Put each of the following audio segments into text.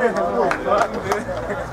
Я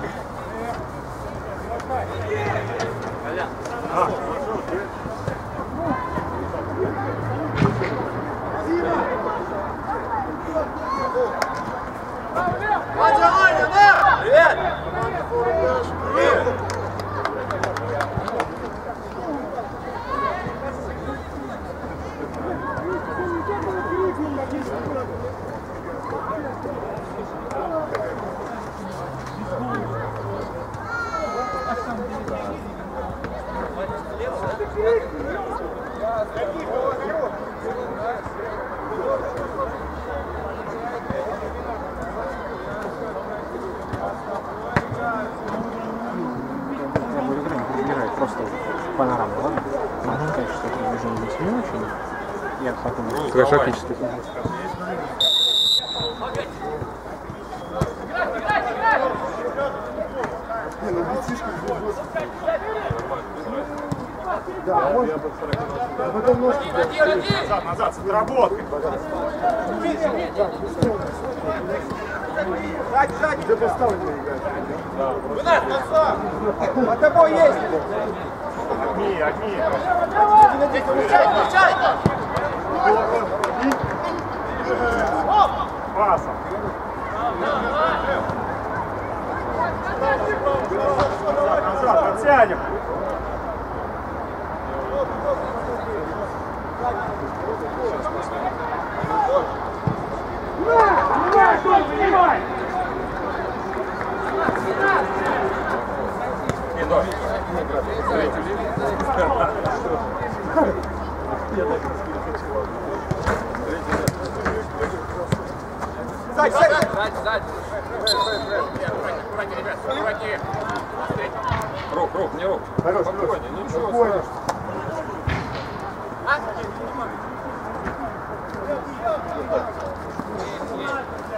Сзади, сзади. Рук, рук, не рук. Хорош, Спокойнее, ничего страшного.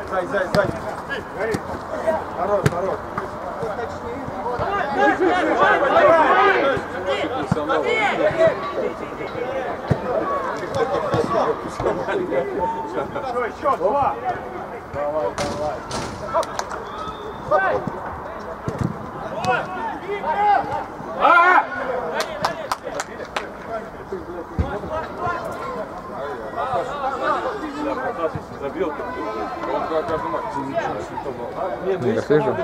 Сзади, сзади, сзади. Хорош, хорош. Еще два. Давай, давай. Забил. Он каждый матч. Я слежу.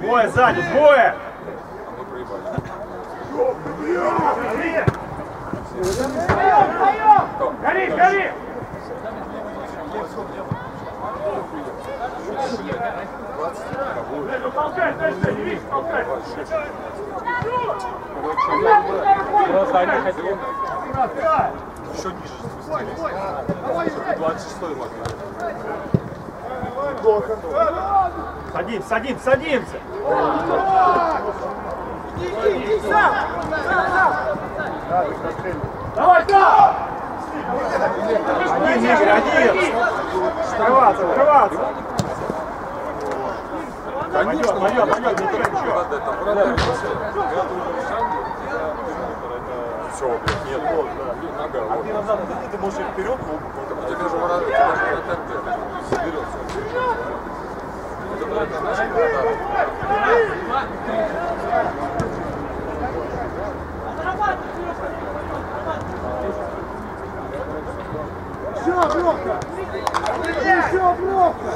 Двое сзади, двое. Гори, гори! Толкай, дай, не видишь, толкай. Просто они хотели. Толкай. Еще ниже спустились. 26 лак. Садимся, садимся, садимся. Давай, да! Один, Игорь, один! Скрываться, скрываться! Пойдет, пойдет, пойдет, ничего, ничего. Это правда. Все, блядь, нет. Блин, нога. вот. Ты назад, ты можешь вперед, А тебе же ворот, тебе же вратарь, блядь, соберет всё. Это, блядь, наши вратарь. Все, бровка! Все, бровка!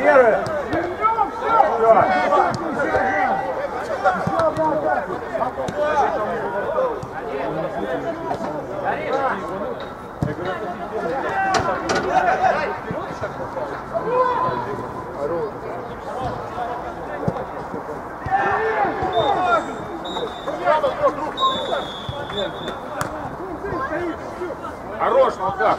Веры! Хорош, Макар.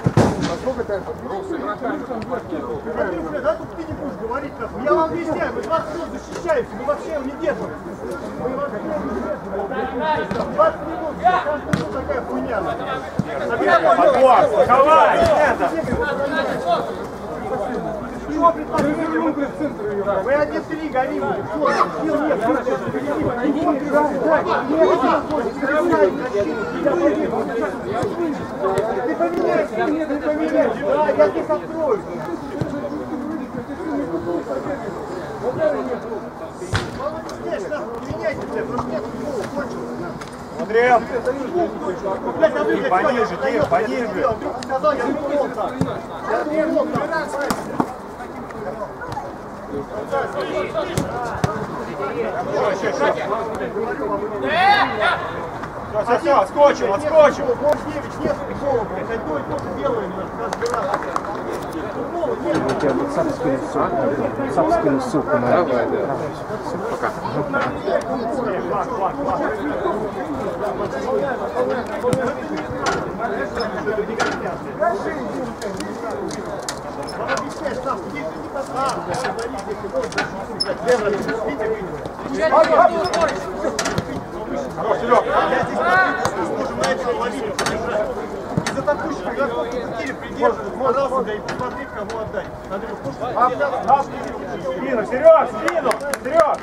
а тут ты не будешь говорить. Я вам объясняю, мы 20 минут защищаемся, мы вообще не держим. Мы вообще не держим. 20 минут, каждая минута такая хуйня. Давай? Вы один три горим. Ты поменяйся, ты поменяйся, да, я здесь открою. А блядь, Пониже, втроём, пониже. Вдруг сказал, я думал, он так. Я думал, он так. Все, все, все, отскочим, отскочим. Бог девять, нет футбола, блядь, одно и то же делаем, блядь, каждый раз. Футбола нет. Я тебе вот сам скину ссылку. Сам скину ссылку на это. Давай, да. Пока. Вам объясняю, сам, иди, иди, посмотри. Хорош, Серег. Я здесь на можем на этого ловить, держать. И за такущих игроков в стиле придерживаться, пожалуйста, да и посмотреть, кому отдать. Его слушать. Спину, Серег, спину. Серег.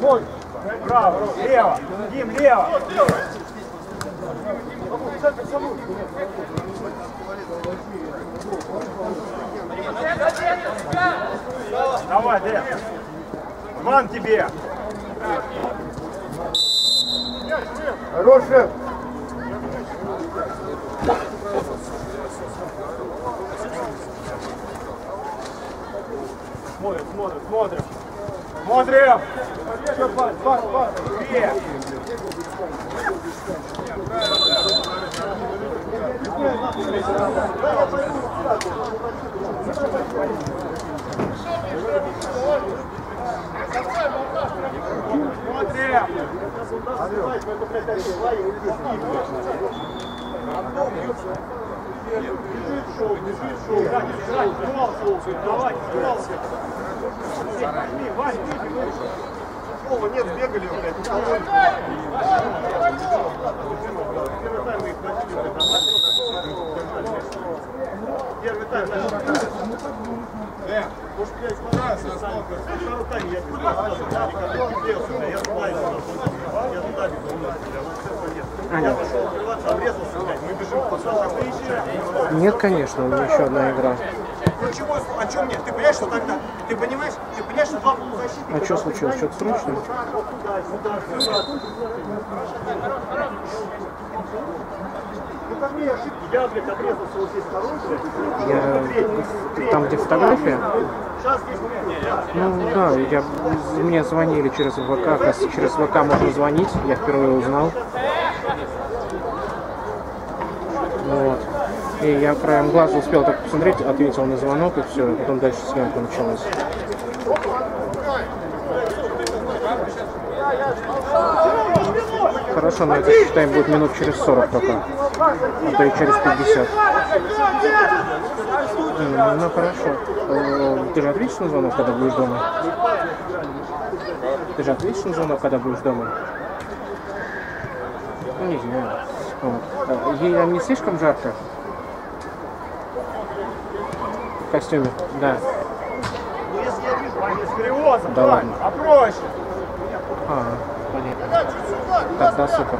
Мой. Право, лево. Дим, лево. Давай, Дэн. Ван тебе. Хороший. Смотрим, смотрим, смотрим. Смотрим. Две. Смотрим. Бежит шоу, бежит шоу. Футбола нет, бегали, блядь. Первый тайм их. Первый тайм. Э, может, я их понравился, на второй тайм я без туда бегу, пошел открываться, обрезался, блядь, мы бежим по Саша, приезжай. Нет, конечно, у меня еще одна игра. Ну чего, о чем нет? Ты понимаешь, что тогда, ты понимаешь, ты понимаешь, что два полузащитника... А что случилось? Что-то срочное? Вот туда, сюда, сюда. Ну там не ошибки. Я, блядь, отрезался вот здесь блядь. Я... Там, где фотография? Ну да, я, мне звонили через ВК, оказывается, через ВК можно звонить, я впервые узнал. Вот. И я краем глаза успел так посмотреть, ответил на звонок и все, и потом дальше съемка началась. Хорошо, но это, считаем, будет минут через 40 только, а то и через 50. М, Ну хорошо. Э, Ты же ответишь звонок, когда будешь дома? Ты же ответишь звонок, когда будешь дома? Ну, не знаю. А, Ей не слишком жарко? В костюме? Да. Если. Да ладно. Попроще. А, понятно. Тогда супер.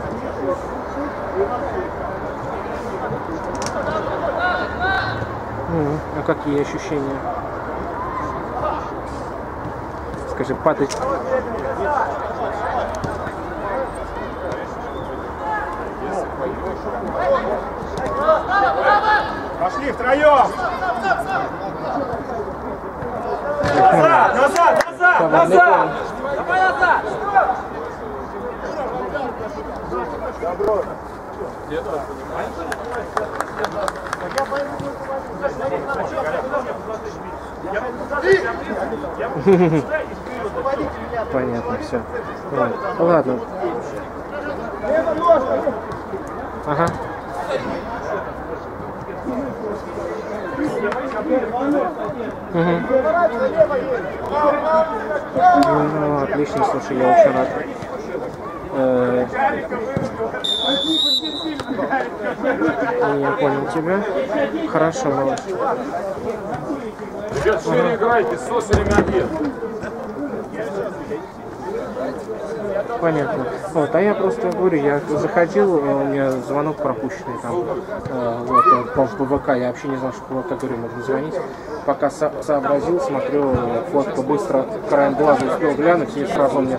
Ну, а какие ощущения? Скажи, Патыч. Пошли втроем! Назад! Назад! Назад! Назад! Давай назад! Добро! Понятно, все. Ладно. Ага. Мгм. Ну, отлично, слушай, я очень рад. Я понял тебя. Хорошо, малыш. Ребят, шире играйте, сос или обед. Понятно. Вот, а я просто говорю, я заходил, у меня звонок пропущенный там. э, Вот, э, по по ВК, я вообще не знал, что по ВК, говорю, можно звонить. Пока со- сообразил, смотрю, фотку быстро краем глаза успел глянуть и сразу мне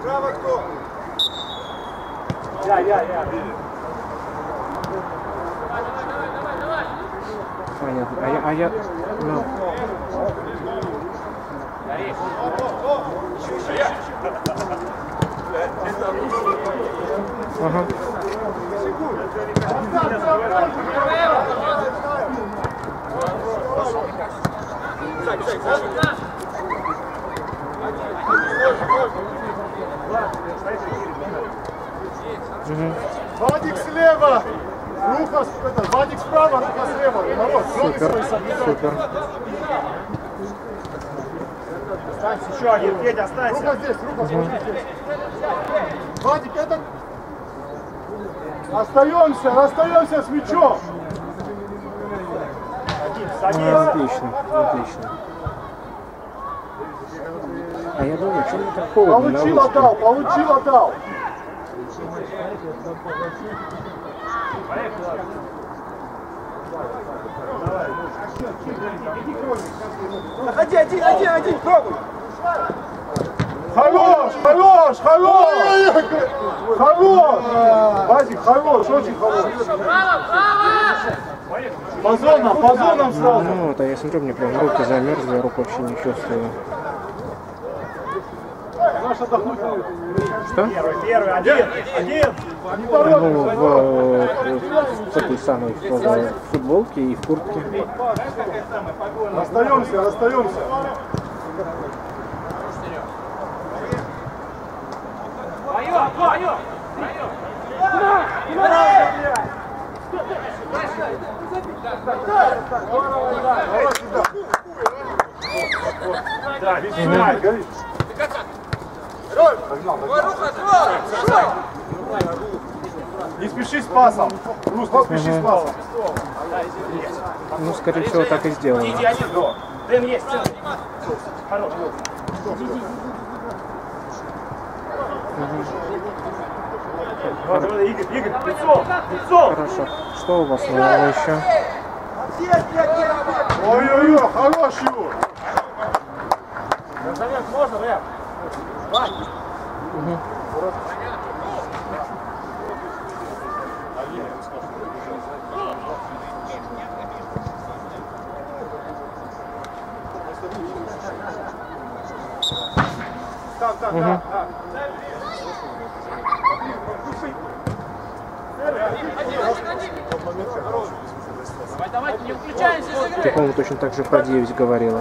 Справа кто? Понятно. А я, а я, ну, ага. Вадик слева! Руха, с- это, Вадик справа, руха слева. Народ, свои Супер. Останься еще один, Федя, останься. Рука здесь, рука здесь. Вадик, это... Остаемся, остаемся с мячом. Садись. А, отлично, отлично. А я думаю, что мне так холодно на Получил, русском? отдал, получил, отдал. Один, один, один, один, пробуй. Хорош, хорош, хорош! Хорош! Вадик, хорош, очень хорош. По зонам, по зонам сразу. Ну вот, а я смотрю, мне прям руки замерзли, я рук вообще не чувствую. Наш отдохнуть. Что? Первый, первый, один, один. Ну, в, э, в этой самой в, футболке и в куртке. Расстаемся, расстаемся. Да, ведь снимай. Горит. Не спеши с пасом. Рус, не спеши с пасом. Ну, скорее всего, так и сделано. Иди один. Дэн есть. Хорош. Игорь, Игорь, лицо, лицо. Хорошо. Что у вас нового еще? Ой-ой-ой, хорош, Юр. Можно, Рэм? Так, так, так, так. Ты, по-моему, точно так же про 9 говорила.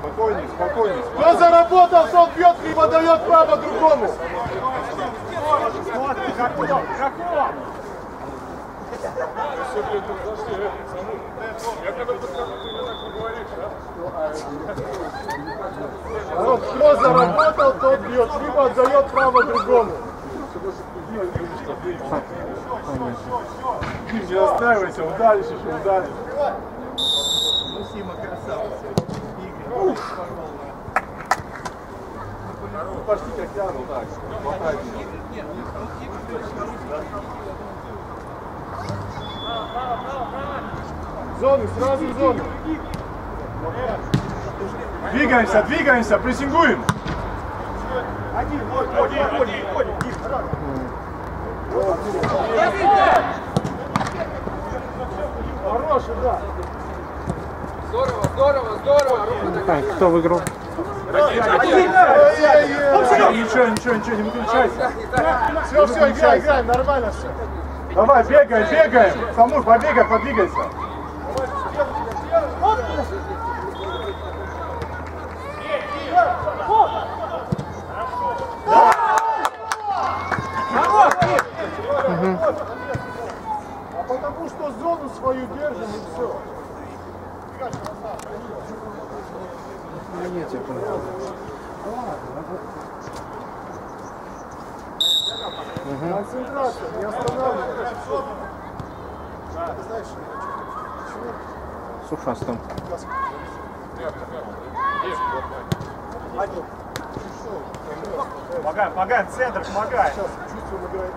Спокойней, спокойней. Кто заработал, тот бьет, либо дает право другому. Смотри, как он, как он. Я когда подхожу, ты мне так не говоришь, а? Народ, кто заработал, тот бьет, либо отдает право другому. Не расстраивайся, ударишь еще, ударишь. Почти как я, ну так. Хватает. Зоны, сразу в зону. Двигаемся, двигаемся, прессингуем. Один, один, один, один. Хороший, да. Здорово, здорово, здорово. Так, кто выиграл? Ничего, ничего, ничего, не выключайся. Все, все, играем, играем, нормально все. Давай, бегаем, бегаем. Самур, побегай, подвигайся. А потому что зону свою держим и все. Нет, я понял. Концентрация, не останавливайся. Знаешь, С ушастым. Помогаем, помогаем, центр, помогаем. чувствуем, играет.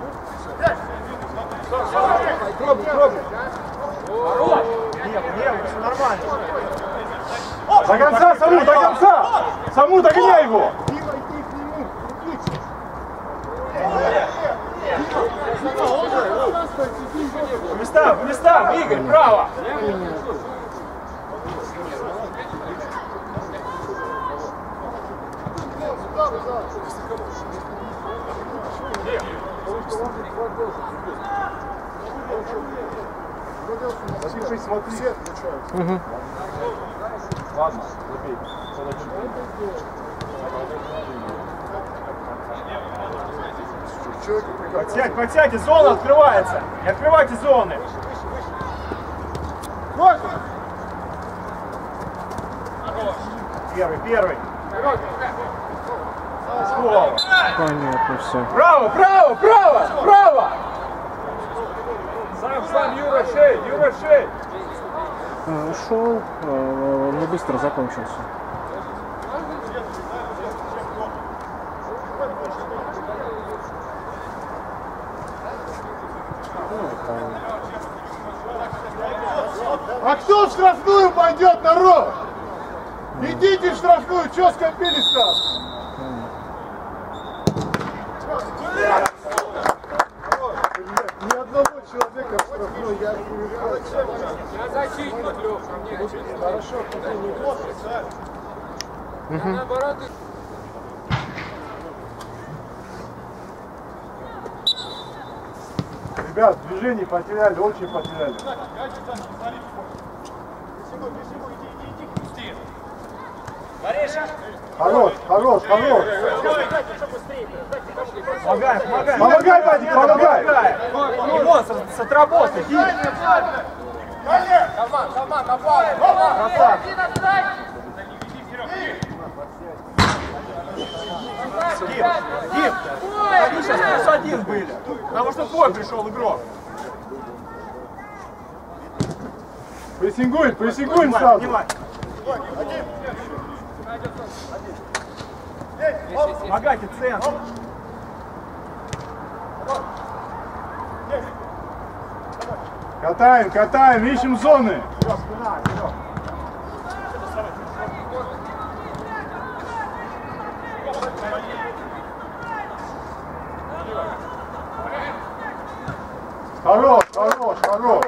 Пробуй, пробуй. Нет, нет, все нормально. До конца, Саму, до конца! Саму, догоняй его! Дима, иди к нему, крутись. По местам, по местам, Игорь, право! Смотри, смотри. Все отключаются. Ладно, забей. Подтягивайте, подтягивайте, зона открывается. Не открывайте зоны. Первый, первый. Здорово. Понятно все. Право, право, право, право! Сам, сам, Юра, шей, Юра, шей. Ушел, э, не быстро закончился. А кто в штрафную пойдет, народ? Идите в штрафную, что скопились там? Ни одного человека в штрафной я не. Я защитник, мне Хорошо, кто неплохо. наоборот. Ребят, движение потеряли, очень потеряли. Хорош, хорош, хорош. Помогаем, помогаем. Помогай, Вадик, помогай. Его с, с отработай. Дим. Команд, команд, напал. Дим, Дим, они сейчас плюс один были. Потому что твой пришел игрок. Прессингуем сразу. Внимание. Помогайте центр. Катаем, катаем, ищем зоны. Хорош, хорош, хорош.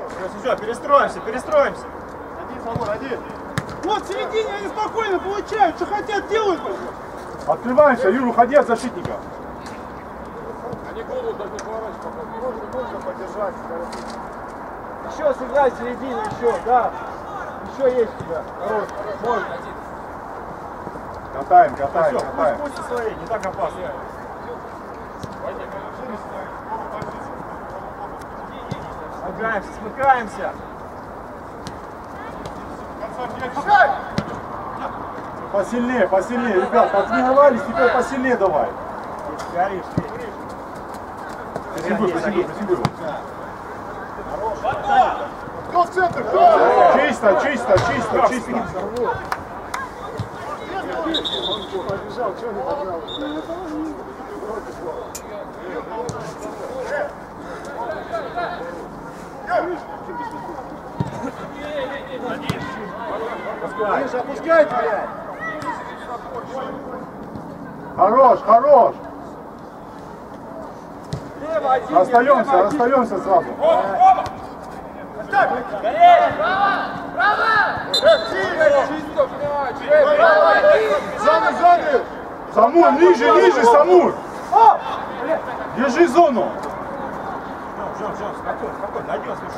Все, перестроимся, перестроимся. Один, Самур, один. Вот в середине они спокойно получают, что хотят делают. Открываемся, Юр, уходи от защитника. Они голову даже не поворачивают. Можно, можно поддержать. Еще сыграй в середине, еще, да. Еще есть у тебя. Хорош, можно. Катаем, катаем, катаем. Пусть, пусть свои, не так опасно. Смыкаемся, смыкаемся. Посильнее, посильнее, ребят, потренировались, теперь посильнее давай. Горишь, Прессингуй, прессингуй, прессингуй. Кто в центр? Кто? Чисто, чисто, чисто, чисто. Побежал, что не побежал? Миша, опускай, блядь! Хорош, хорош! Остаемся, остаемся сразу. Сзади, сзади! Самур, ниже, ниже, Самур! Держи зону! Жон, Жон, спокойно, спокойно, найдем свой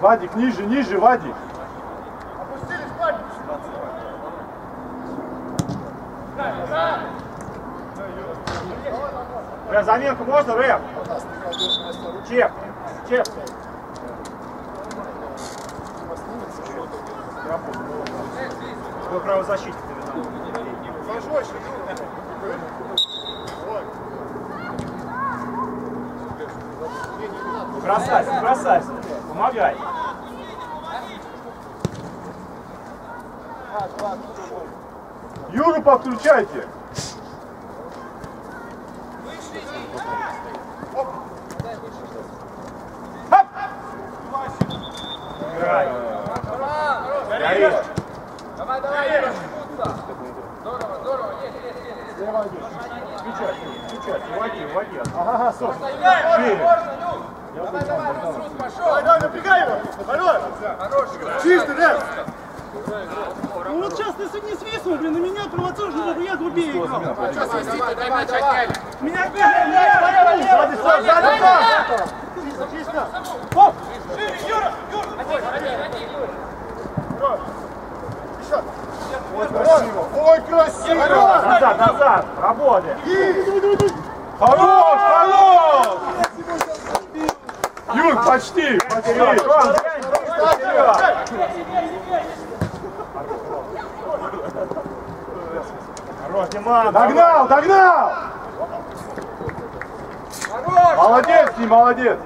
Вадик, ниже, ниже, Вадик! Рэп, заменку можно, Рэп? Чеп, чеп. Твой правозащитник, наверное. Бросайся, бросайся. Помогай. Юру подключайте! Играй. Гори. Включай, включай, уводи, уводи. Ага, ага, стоп! Шире. Давай, давай, напрягай его! Хорош! Чисто, да! Ну вот сейчас ты не свистнул, блин, на меня провоцируешь, чтобы я грубее играл. Меня Сзади, сзади, сзади, сзади! Чисто, чисто! Оп! Ой, красиво! Ой, красиво! Назад, назад. Работай. Хорош, хорош! Юр, почти, почти! Хорош, Диман. Догнал, догнал! Молодец, не молодец!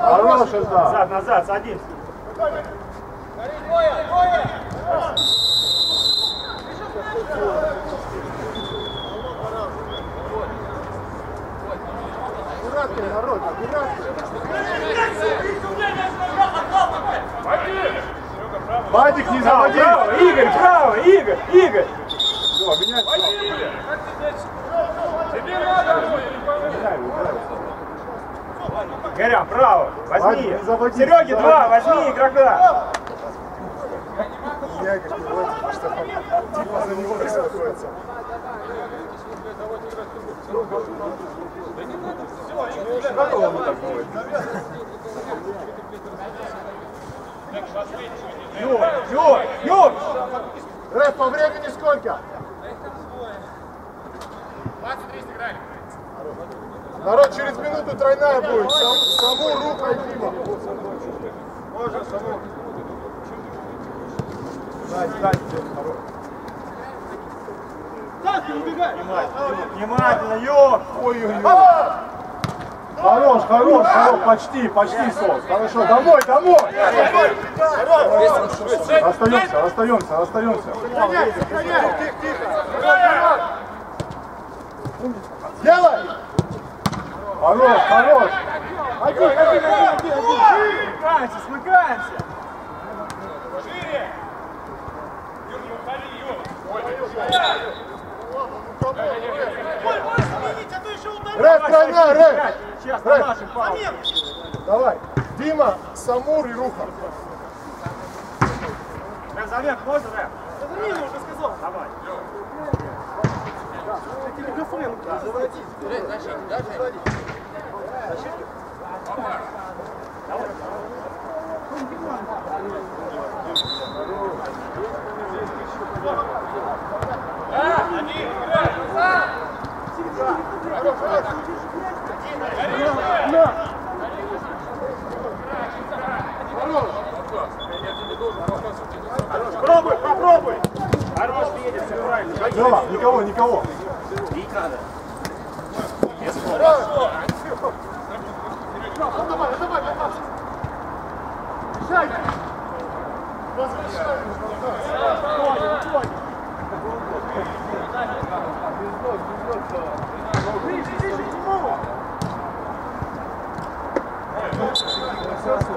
Хороший, да. Назад, назад, садимся. Вадик, не заводи! право, Игорь, право, Игорь, Игорь. Всё, меняй Горя, право, возьми. Сереги, два, возьми игрока. Я как не вроде, что типа за него беспокоится. Как он так будет? Юр, Юр, Юр. Рэп, по времени сколько? Народ, через минуту тройная будет. Сам, саму руку и Дима. Можно, саму. Дай, народ. Так, не убегай. Внимательно, Юр. Ой-ой-ой. Хорош, хорош, хорош, почти, почти сос. Хорошо, домой, домой. Остаемся, остаемся, остаемся. Делай! Хорош, хорош. Один, один, один, один. Смыкаемся, смыкаемся. Ой, можешь сменить, а то еще удар. Рэп, тройная, рэп. Сейчас Рэп. на пау. Давай. Дима, Самур и Руха. Рэп, заметку можно, Рэп? Замена уже сказал. Давай. Телегофрен. Пробуй, попробуй. Хорош, едет, все правильно. Лёва, никого, никого. Давай, давай, давай. Мешай. Возвращаем. Можно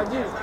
Один.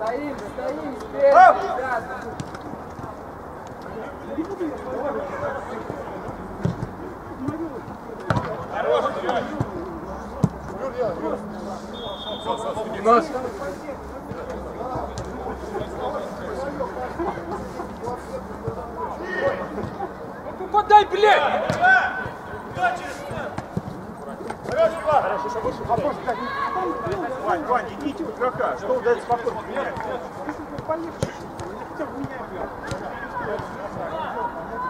Стоим, стоим, спереди, ребята. Подай, блядь! Вань, Вань, идите в игрока. Что вы дайте спокойно менять?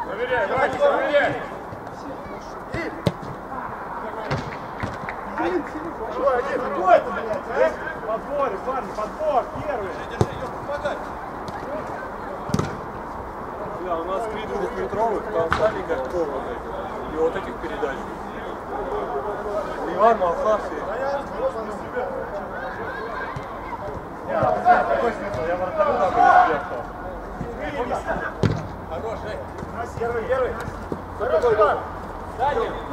Проверяй, Ваня, проверяй! Один, кто это, блядь, а? Подборы, парни, подбор, первый. Да, у нас три двухметровых, там стали как кованые. И вот этих передач. Иван, Малхас и... Какой смысл? Я вратарю надо приехал. Первый, первый. Хорош, Иван.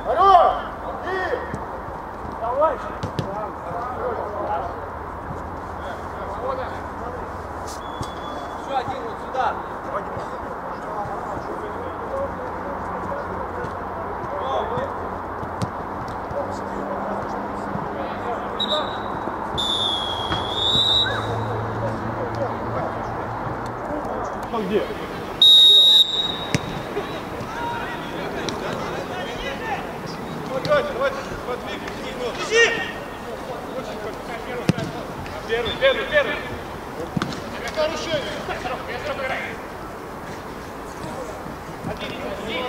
Хорош! И! Еще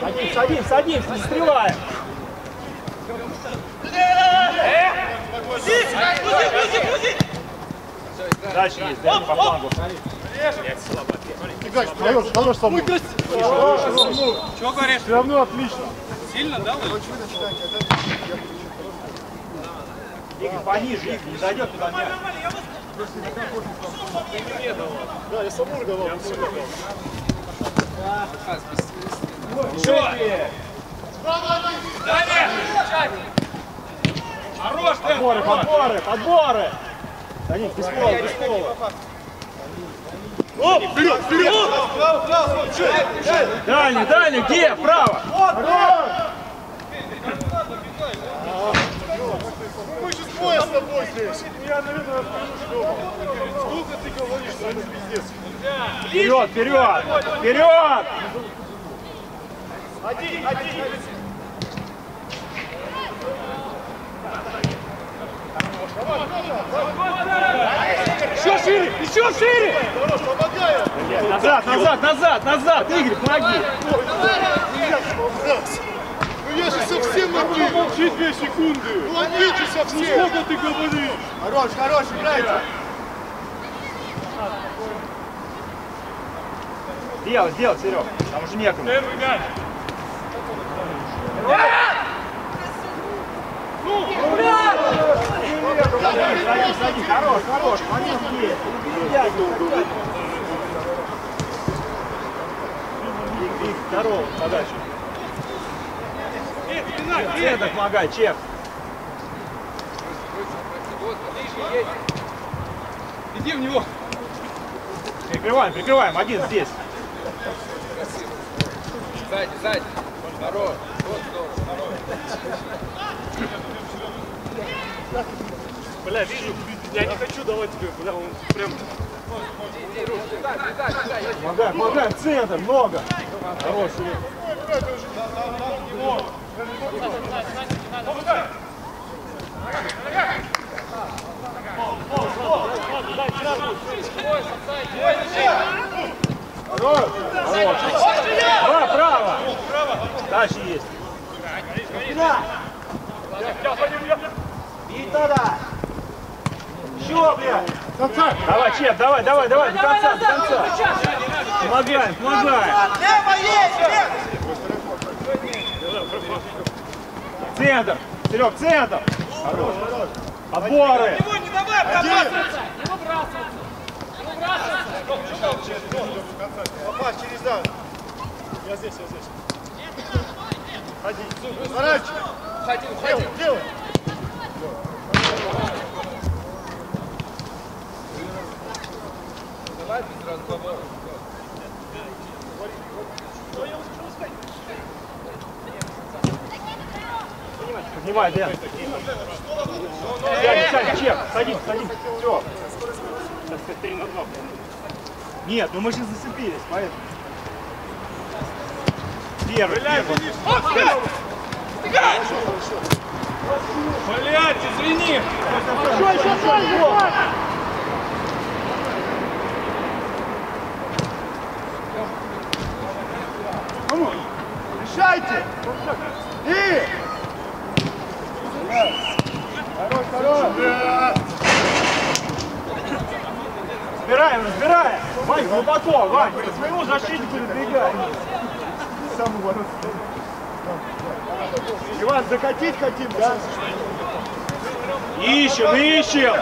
Садимся, садимся, садимся, не стреваем. Дальше есть, мне по флангу. Игорь, хорош, хорош со мной. Что говоришь? Все равно отлично. Сильно, да? Игорь, пониже, Игорь, не дойдет туда мяч. Да, я Самур давал. Еще! Подборы, подборы, подборы! Да нет, без пола, без пола. Оп, вперед, вперед! Дальний, дальний, где? Право! Мы сейчас двое с тобой здесь. Я, наверное, что сколько ты говоришь, что это пиздец. Вперед, вперед! Вперед! Один, один. Еще шире! Еще шире! Назад, назад, назад, назад! Игорь, помоги! Ну я же совсем один. Молчи две секунды. Ну ответьте совсем. Сколько ты говоришь? Хорош, хорош, играйте. Сделай, сделай, Серег. Там уже некому. Первый мяч. Садись, садись, садись. Хорош, хорош. Момент есть. Игорь, Игорь, здорово, подача. Центр помогай, чек. Иди в него. Прикрываем, прикрываем. Один здесь. Сзади, сзади. Хорош. Вот здорово. Бля, вижу, я не хочу давать тебе, бля, он прям... Помогай, помогай. Центр, много. Хорош, Серег. Право, право. Дальше есть. Бить надо. Еще, блядь. Давай, Чеп, давай, давай, давай, до конца, до конца. Помогаем, помогаем. Центр. Серег, центр. Хорош. Отборы. Попасть через зал. Я здесь, я здесь. Ходи. Сворачивай. Делай, делай. Давай без разговора. Поднимай, Дэн. Сядь, сядь, Чеп, садись, садись. Все. Нет, ну мы сейчас зацепились, поэтому. Первый, первый. Блять, извини. Еще, еще, его! Решайте. И! Хорош, хорош! Разбираем, разбираем. Вань, глубоко, Вань. Своему защитнику надвигай. Самый ворот. Иван, закатить хотим, да? Ищем, ищем.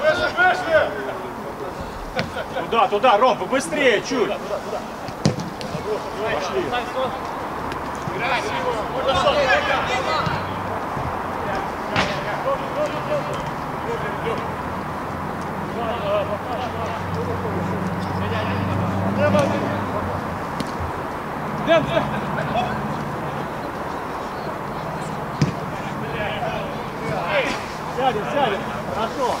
Выше, выше! Туда, туда, Ром, побыстрее чуть. Сядем, сядем. Хорошо.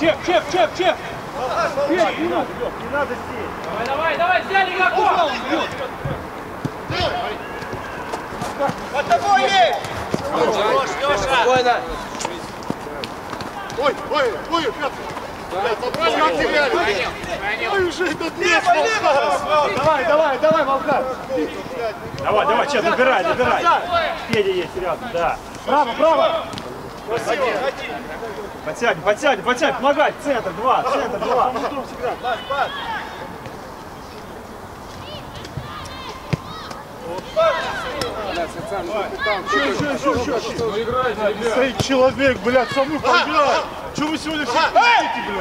Чек, чек, чек, чек. Петь, не надо, не надо сесть. Давай, давай, взяли игроков! Под тобой есть! Спокойно! Ой, ой, ой, Петр! Блядь, забрали, как теряли! Ой, уже этот лес, Волкар! Давай, давай, давай, Волкар! Давай, давай, сейчас добирай, добирай. Федя есть рядом, да. Право, право. Подсядем, подсядем, подсядем, помогать. Центр, два, центр, два. Стоит человек, блядь, со мной поиграет! Че вы сегодня все хотите,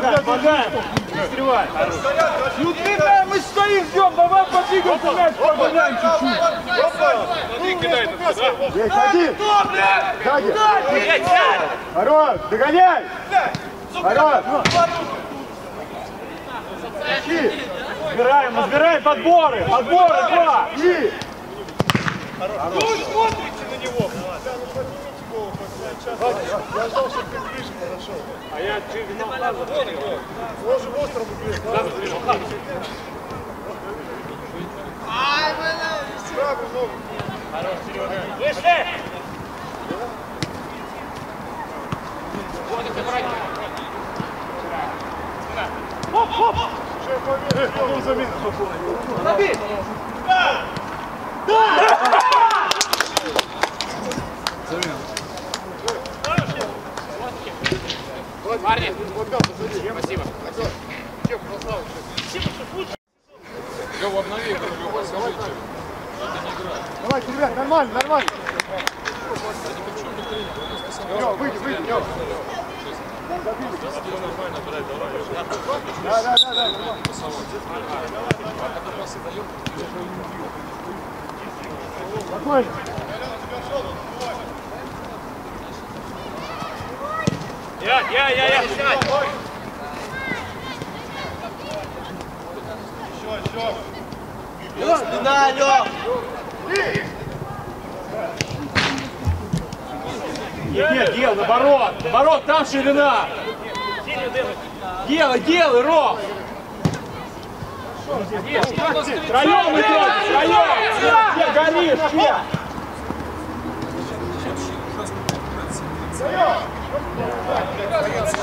блядь? Помогаем. Не встревай. Ну ты там мы стоим, ждем, давай подвигаемся, мяч погуляем чуть-чуть. Блядь, ходи! Сзади! Хорош, догоняй! Хорош! Ищи! Разбираем, разбираем подборы, подборы, два. И! Я ждал, чтобы ты ближе подошел. А я через Может, остров убежит. Правый ногу. Вышли. Шеф, поверь, потом замена. Парни, Спасибо. Чем красавчик. Лёва, обнови Лёва, скажите. Давайте, ребят, нормально, нормально. Выйди, выйди, Лёва. Да, да, да, да. Спокойно. Я, я, я, я. Спина, Лёх! Нет, нет, дел, наоборот, наоборот, там ширина. Делай, делай, Ром. Втроем идет, втроем. Где горишь, где?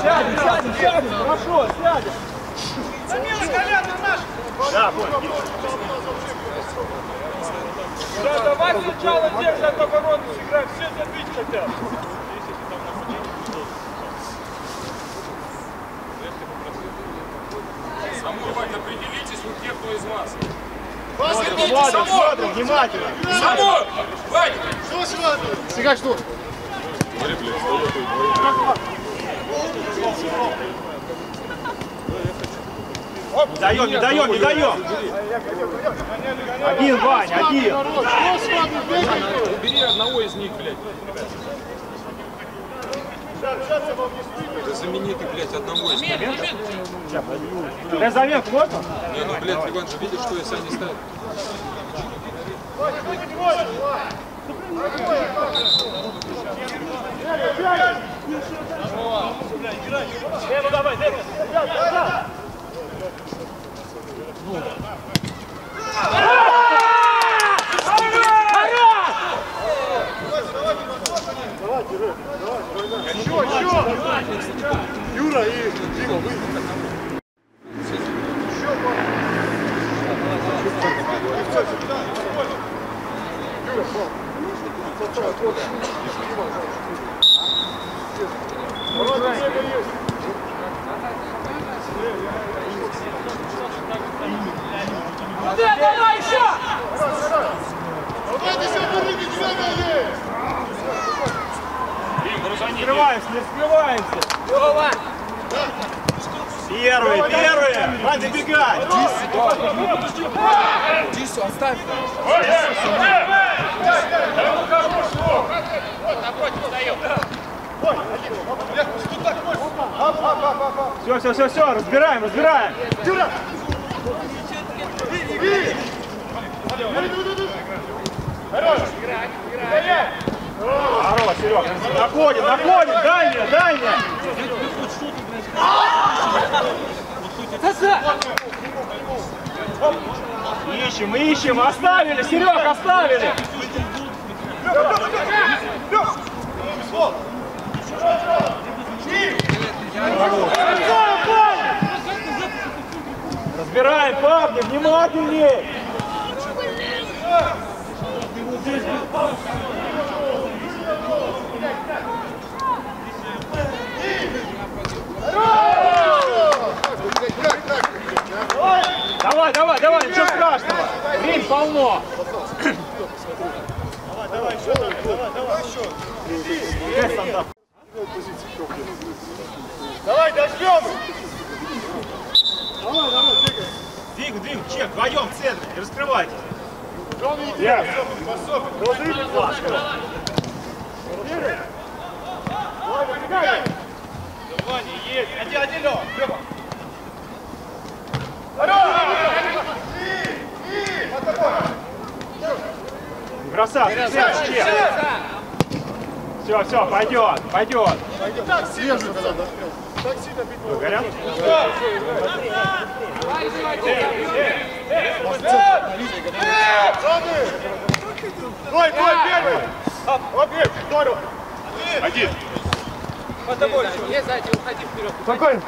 Сядем, сядем, сядем, хорошо, сядем. Замена Коляна наш! Да, понял. Да, давай сначала тех за оборону сыграем, все забить хотят. Самой, Вань, определитесь, вот те, кто из вас. Смотрим, Самой! смотрим, внимательно. Самой! Вань! Что смотрим? Сега что? Не даем, не даем, не даем. Один, Вань, один. Что с вами? Убери одного из них, блядь. Да замени ты, блядь, одного из них. Для заменку можно? Не, ну, блядь, Иван же видит, что я сам не ставлю. Леву давай, леву. Еще, Юра и Дима, вы. Юра, Все, все, все, все, разбираем, разбираем. Хорош, Серега. Находим, находим, дальняя, дальняя. Ищем, ищем, оставили, Серег, оставили. Разбираем, парни, внимательнее. Давай, давай, давай, ничего страшного. Время полно. Давай, дождем! Двиг, двиг, чек, вдвоем в центре, не раскрывайте. Я. Один, один, Лёва. Красавчик, чек. Все, все, пойдет, пойдет. Так свежий тогда, да? Так сильно бить не Горят? Твой, твой, первый! Объект, здорово! Один! Есть сзади, уходи вперед. Спокойно!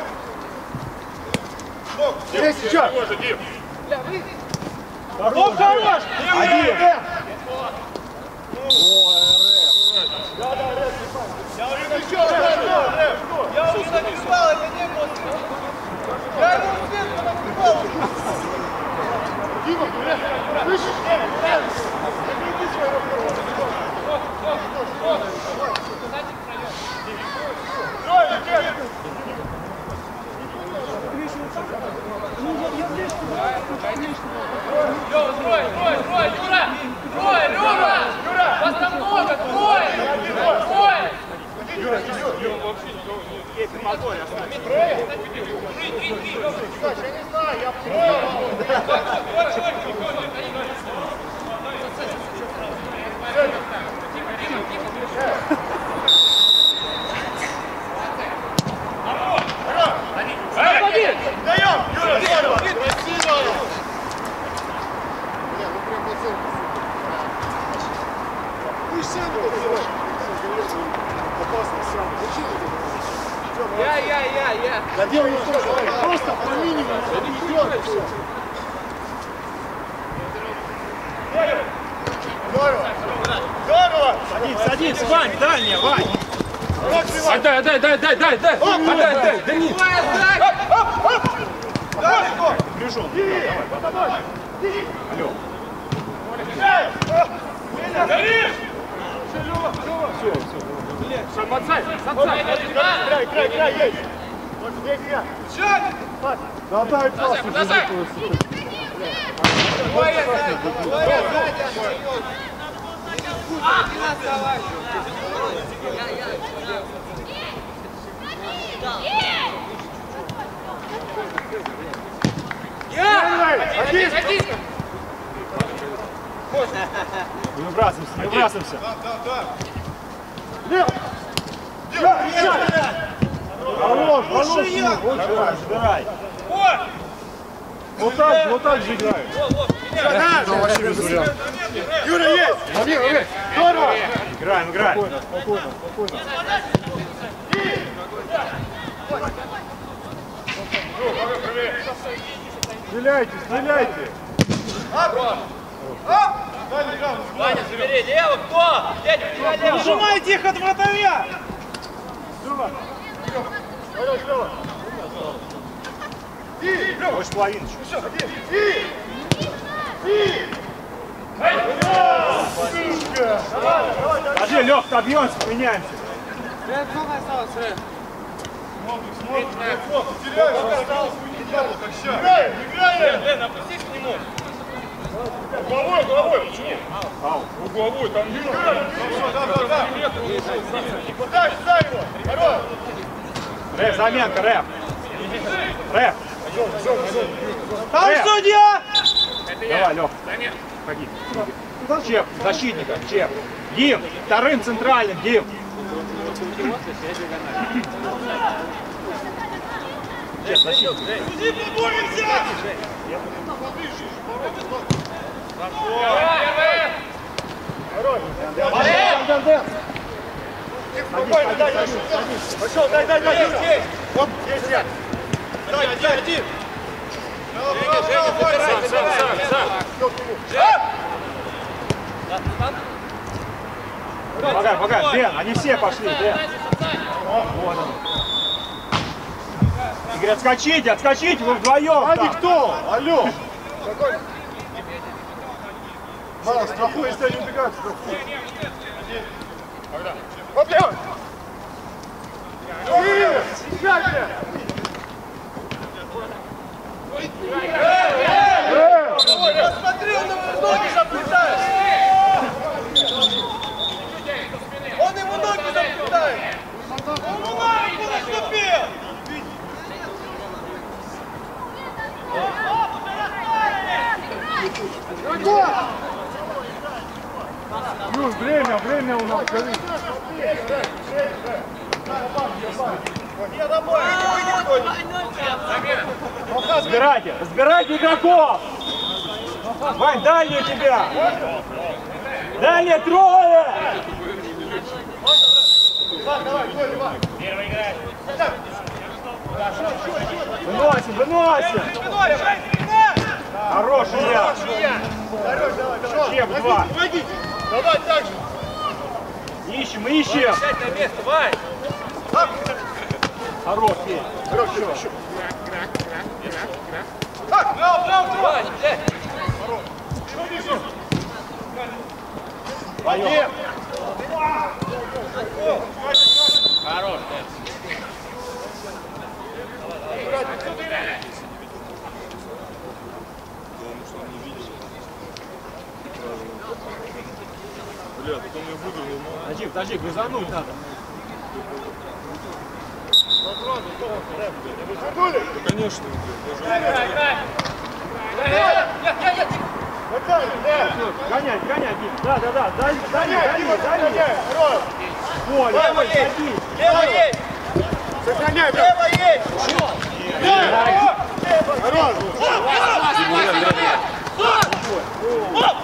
Здесь еще! Оп, хорош! Один! Я уже написал, это не было. Я центр написал. Хорош, хорош! Забирай, забирай. Вот так, вот так же играем. Юра, есть! Здорово! Играем, играем. Спокойно, спокойно. Стреляйте, стреляйте! Оп! Ваня, забери лево, кто? Дядя, у тебя лево. Нажимайте их от вратаря! Больше половиночку. Скажи, Лех, объемся, меняемся. Играем, играем! Дэн, опустись к нему. Головой, головой! Почему? Ну, головой, там не Да, да, да. Подай сюда его! Хорош! Рэп, заменка, рэп. Рэп. Там судья! Давай, Лех. Ходи. Чеп, защитника, чеп. Дим, вторым центральным, Дим. Чеп, защитник. Иди поборемся! Спокойно, дай, дай, Пошел, дай, дай, дай, Юра. Оп, есть я. Дай, дай, один. Женя, Женя, забирай, забирай. Пока, пока, Дэн, они все пошли, Дэн. Вот он. Игорь, отскочите, отскочите, вы вдвоем А никто! Алло! Мало, страхуй, если они убегают. страхуй. Вот сядьте! Смотри, он ему ноги заплетает! Он ему ноги заплетает! Он ему на руку наступил! Юр, время, время у нас горит. Разбирайте, разбирайте игроков. Вань, дальний у тебя. Дальний трое. Выносим, выносим. Хороший я. Чем два. Давай так же. Ищем, ищем. Сядь на место, Вань. Хорош, Петь. Вань, блядь. Поем. Хорош, Дэн. Подожди, подожди, грузануть надо. Играй. Я, я, я, Гонять, гонять, Дим. Да, да, да. Гоняй, дальний, Дима, дальний. сохраняй. Хорош. Поле, Лево поле, есть! садись. Лево есть! Сохраняй. Лево есть! Хорош.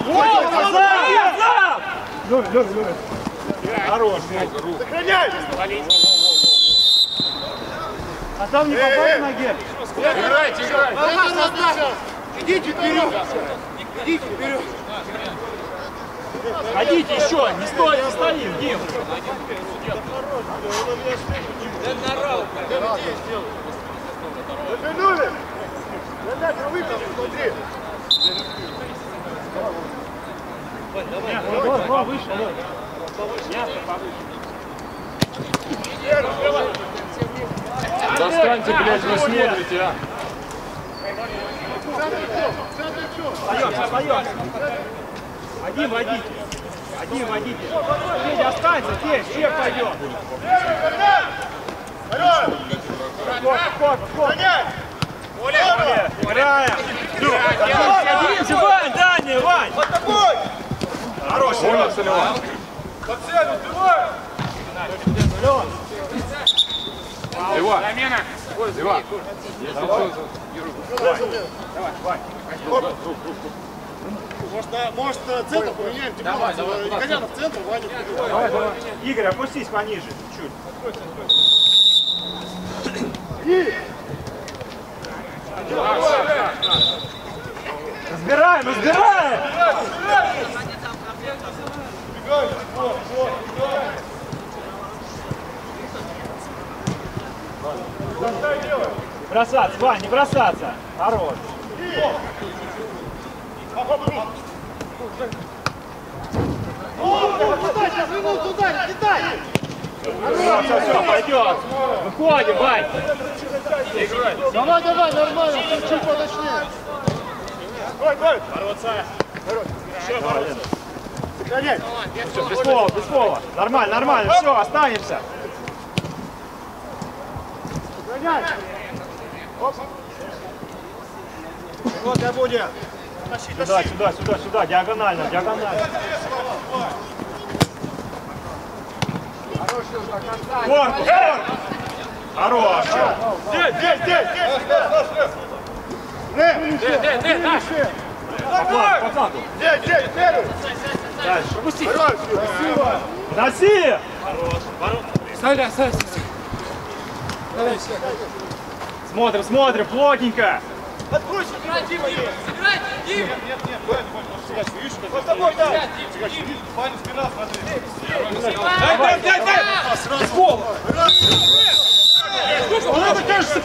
Ой, назад, назад! Лёва, Лёва, Лёва. Хорош, Лёва. Сохраняй. А там не попал по ноге? Играйте, играйте. Идите вперед. Идите вперед. Ходите еще, не стоит, не стоим, Дим. Дэн наорал. Заглянули. Опять на выпад, смотри. Давай, два выше, давай. Ясно, повыше. Достаньте, блядь, вы смотрите, а. Остаемся, остаемся. Один водите. Один водите. Федя, останься, Федь, чек пойдет. Хорош. Скок, скок, Вань, Даня, Вань. Под тобой! Хороший. Понял, Салиман? По цели, сбивай. Иван. Иван. Может, на- может на центр поменяем? Давай, давай. Коняна в центр, Ваня Давай, давай. Игорь, опустись пониже чуть. Разбираем, разбираем! Бросаться, Вань, не бросаться. Хорош. Все, все, все, пойдет. Выходим, Вань. Давай, давай, нормально, чуть подочнее. Бороться. Еще бороться. Все, без пола, без пола. Нормально, нормально, все, останемся. Вот я буду. Сюда, сюда, сюда, сюда, диагонально, диагонально. Корпус. Хорош. Здесь, здесь, здесь. Дай, дай, дай, дай. По флангу, по флангу. Здесь, здесь, первый. Дальше. Пропусти. Спасибо. Носи. Стой, стой, стой. Смотрим, смотрим, плотненько. Сыграй, Дима, Дима. Сыграй, Дима. Вот тобой, да. Ваня, спина, смотри. Дай, дай, дай, дай. Без пола. Он это кажется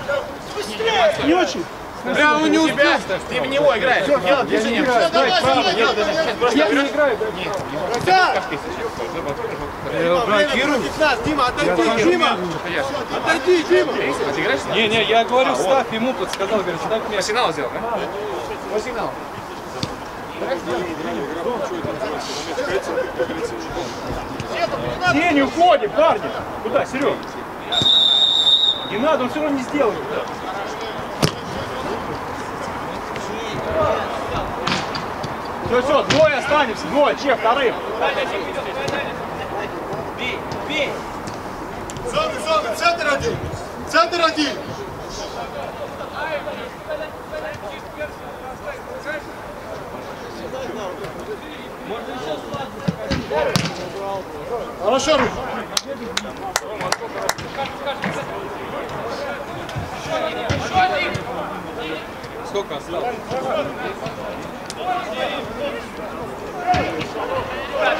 не очень. Прямо не успел. Ты в него играешь. Нет, я не играю. Давай, давай, давай. Я не играю. Блокируй. Дима, отойди, Дима. Отойди, Дима. Не, не, я говорю, ставь ему, подсказал, говорит, ставь мне. Сигнал сделал, да? По сигналу. Где не уходим, парни? Куда, Серег? Не надо, он все равно не сделает. Все, все, двое останемся, двое, че, вторых. Зоны, зоны, центр один. Центр один. Хорошо, Рух. Сколько осталось?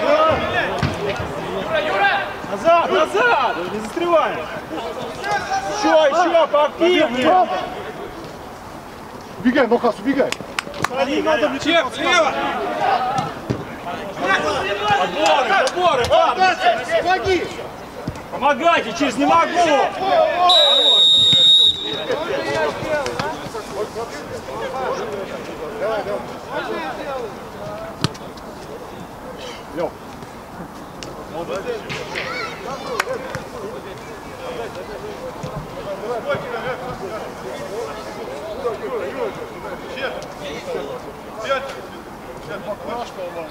Юра. Назад, назад, не застреваем. Еще, еще, поактивнее. Убегай, Нохас, убегай. Смотри, надо Чеп, слева! Подборы, подборы. Помоги. Помогайте, через не могу. Лёг.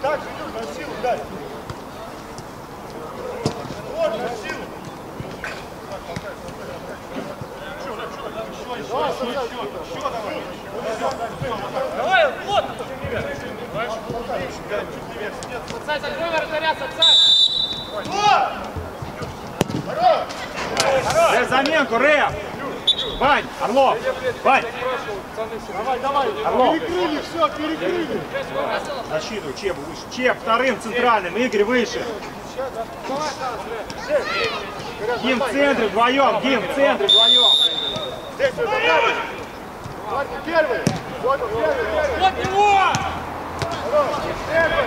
Так, на силу дай. Вот, на силу. Давай, вот. Сацай, закрой вратаря, Сацай. Рэп заменку, рэп. Вань, Орлов, Вань. Давай, давай. Орлов. Перекрыли, все, перекрыли. Защиту, Чеб выше. Чеб вторым центральным, Игорь выше. Дим в центре вдвоем, Дим в центре вдвоем. Здесь первый. Вот он, первый,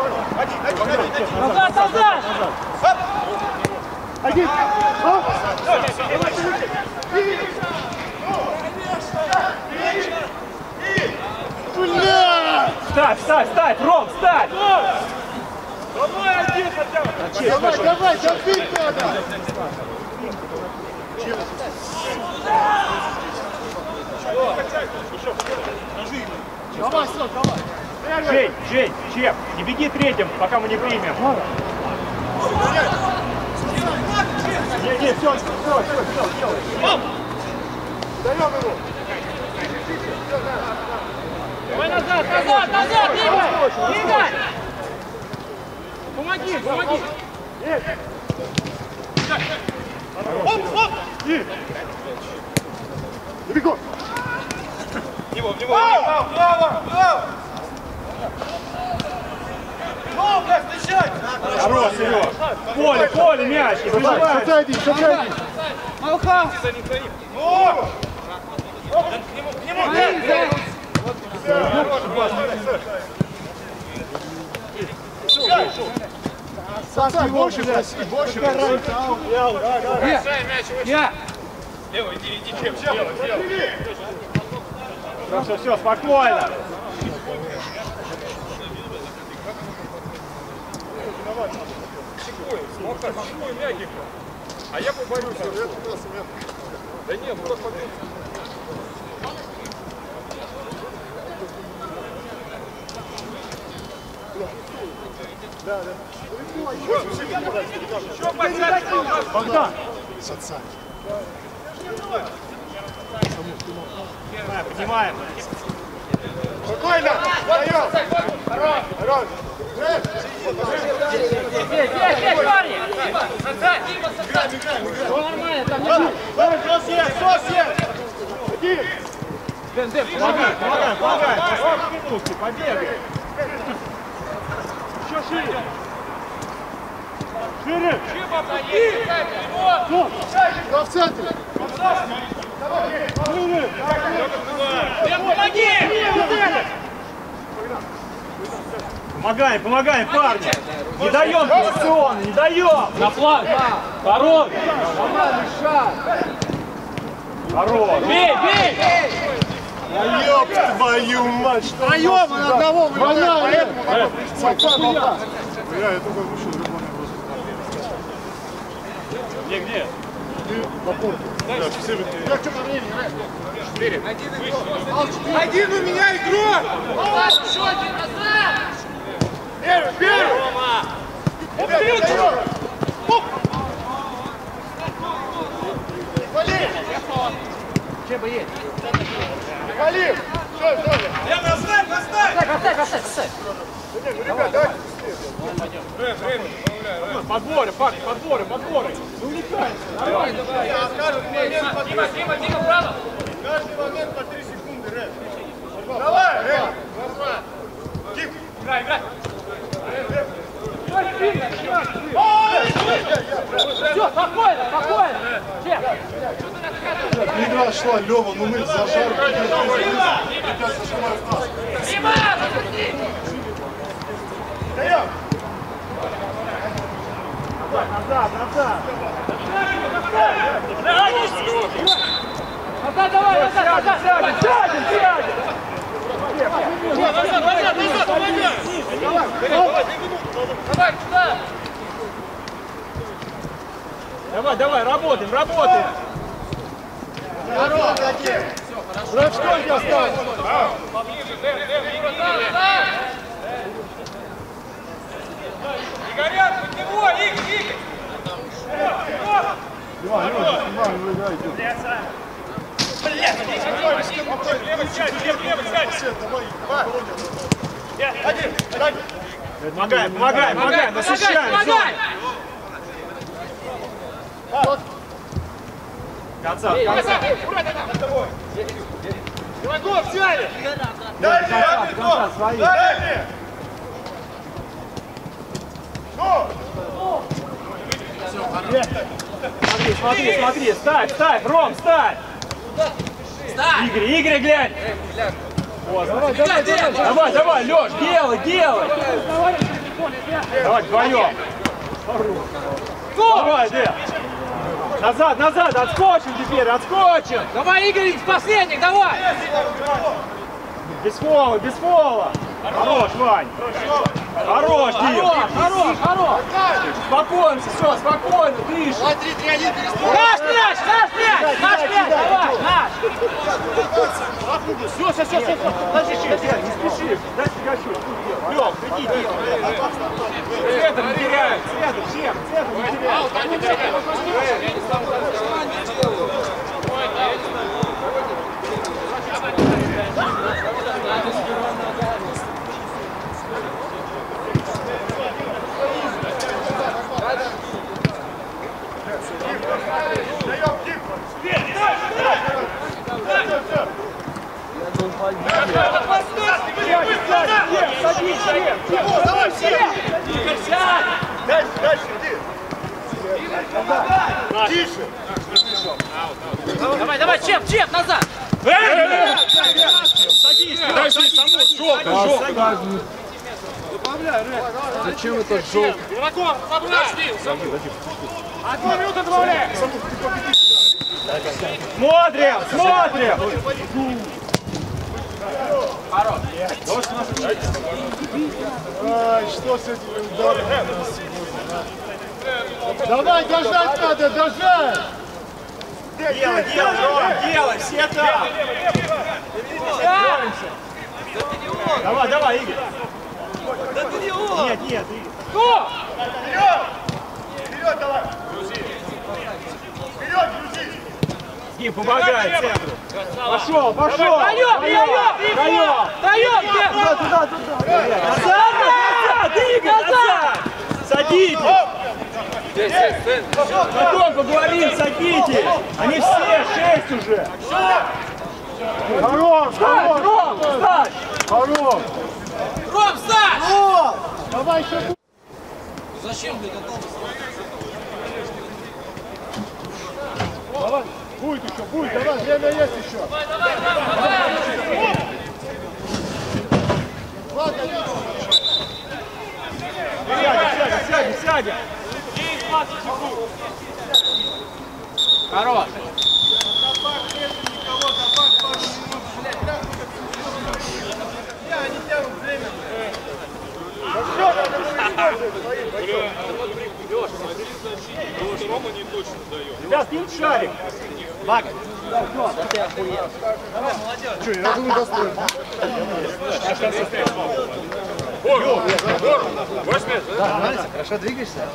Один, один, один, один. Назад, назад. Один. Оп. Давай, давай. Бля! Ставь, ставь, ставь, Ром, ставь. Давай, давай, забить надо! Давай, все, давай! Жень, Жень, Чеб, не беги третьим, пока мы не примем. Не, не, все, все, все, все, делай. Даем ему! Давай назад, назад, назад, Игорь. Игорь. Помоги, помоги. Оп, оп! И! Бегом! В него, в него, право, право! Хорош, Сереж. Поле, поле, мяч, не прижимай. Сзади, сзади. Саша, больше проси, больше проси. Я! Все, все, спокойно. А я поборюсь. Да нет, ну посмотри. Богдан. Поднимаем. Спокойно, встаем. Хорош. Есть, есть, парни! Сосать! Дима, сосать! Все нормально, там не Кто съест, кто съест? Один. Помогай, помогай, помогай. Пошли минутки, побегай. Еще шире. Шире. Дима, подъедь! Его! Кто в центре? Дэн, помоги! Помогаем, помогаем, парни. Не даем позиционно, не даем. На флаг. Хорош. Хорош. Бей, бей! А ёб твою мать, что Втроем на одного вылетает, поэтому молча. Бля, я только вышел, рыбаный Где, где? Да, все вы- Я что по времени, Рэп? Один у меня игрок! Назад, еще один, назад! Первый, первый! Ребят, втроем! Оп! Вали! Вали! Все, все. Я наставь, наставь! Оставь, оставь, оставь! Да не, ну, ребят, давайте Подборы, парни, подборы, подборы. Не увлекайся. Дима, Дима, Дима, право! каждый момент по 3 секунды, Рэп. Давай, Рэп! Играй, играй! Все, спокойно, спокойно! Чем? Игра шла, Лёва, ну мы зажали. Ребят, зажимают нас. Дима, заходи! Даем! Назад, назад. Назад, давай, назад, назад! Сядем, сядем, Давай, сюда! Давай, давай, работаем, работаем. Здорово, такие! Рэп, сколько осталось? Назад! Игорян, под него, Игорь, Игорь! Иван, Иван, Иван, вы играете. Левый сядь, левый, левый сядь! Все! Помогаем, помогаем, помогаем, защищаем. помогай! Конца, конца. Игроков взяли! Я Конца, свои. Дай мне! Смотри, смотри, смотри, ставь, ставь, Ром, ставь. Игорь, Игорь, глянь. Давай, давай, давай, давай, давай, Леш, делай, делай. Давай, вдвоем. Давай, Дэ. Назад, назад, отскочим теперь, отскочим. Давай, Игорь, в последних, давай! Без фола, без фола. Хорош, Вань. Хорош, Дим. Хорош, хорош, хорош! Спокойно, все, спокойно, дыши. Давай, 3, 3, 1, Наш мяч, наш мяч, наш мяч, давай, наш! Все, все, все, все, подожди, не спеши, дай фигачу. Лёг, иди, делай. Центр не теряют, центр, всем, центр не теряют. Поставь, Садись, Садись, Давай, всем! Игорь, сядь! Дальше, дальше, иди! Тише! Давай, давай, чеп, чеп, назад! садись. Дай садись, саму, желтый, желтый. Зачем это желтый? Игроков, подожди. Одну минуту добавляем. Смотрим, смотрим. Ай, что с этими ударами? Давай, дожать надо, дожать! Делай, делай, Ром, делай, все там. Давай, давай, Игорь. Нет, нет, Игорь. Вперед! Вперед давай! Вперед, грузи! Им помогай центру. Пошел, пошел. Даем, даем, Даем. даем! Туда, туда, туда. Назад, назад. Садитесь. Потом поговорим, садитесь. Они все, шесть уже. Хорош, Встань, Ром, встань. хорош! Ром, встань! Давай еще Зачем, блядь, Будет еще, будет, давай, время есть еще. Давай, давай, давай! Ладно, Витя. Сядем, сядем, сядем. Хорош! Рома не точно дает. Сейчас пин шарик. Вага. Возьми. Хорошо двигаешься?